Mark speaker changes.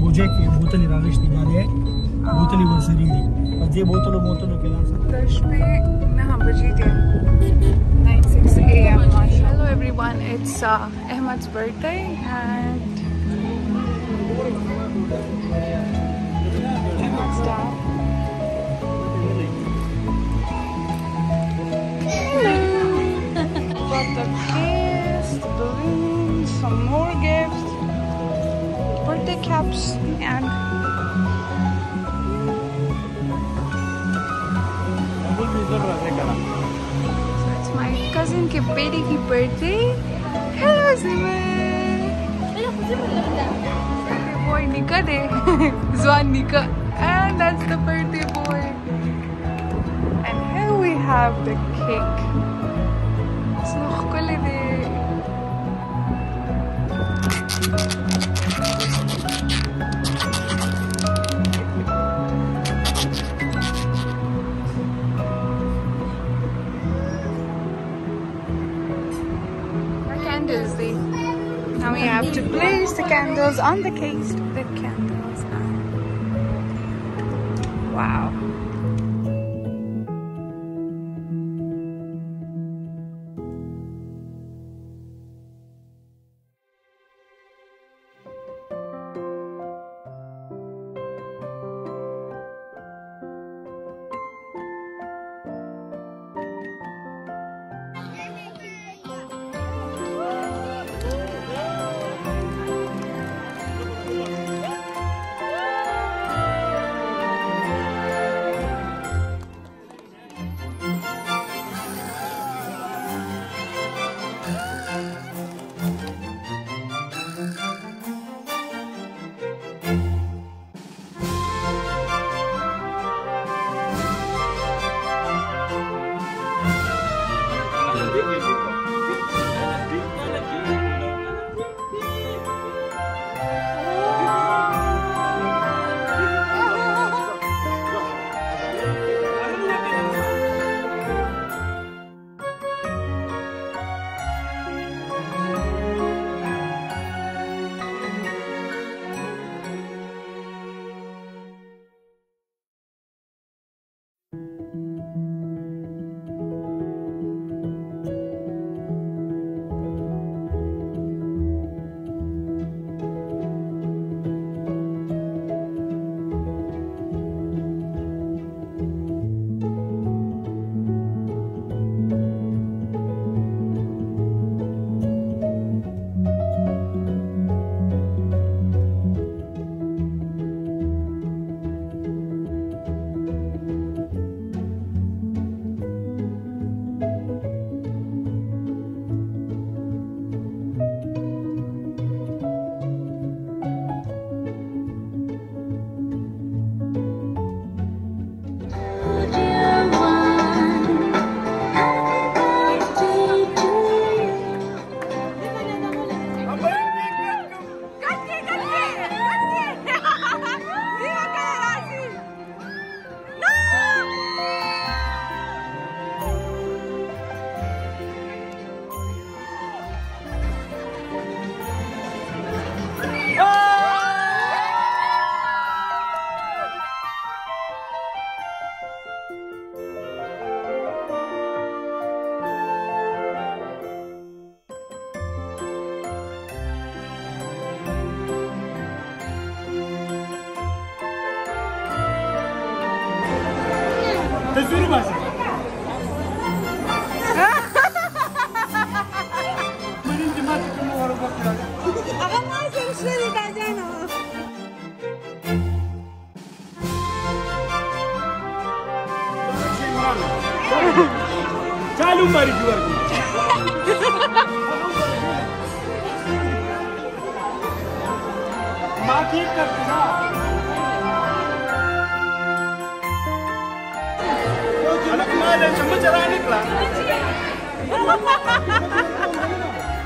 Speaker 1: भुजे भूतली राजेश निघाले भूतली
Speaker 2: वसरी जे भूतलो मोतलो केला कश्मीर ना Hello everyone, it's uh, Ahmad's birthday and Ahmad's dad. helps and so it's my cousin ki beti ki birthday. Hello birthday boy nika de. Zwan nika. And that's the birthday boy. And here we have the cake. Have to place the candles on the case. The candles. Wow.
Speaker 1: Özür başı. Benim cimar çıkımı var
Speaker 3: bakıyor. Ama sen şöyle geleceğin ama.
Speaker 1: चालू मारी जुआर की माँ ठीक करती ना Dan yang cuma cara aneh lah.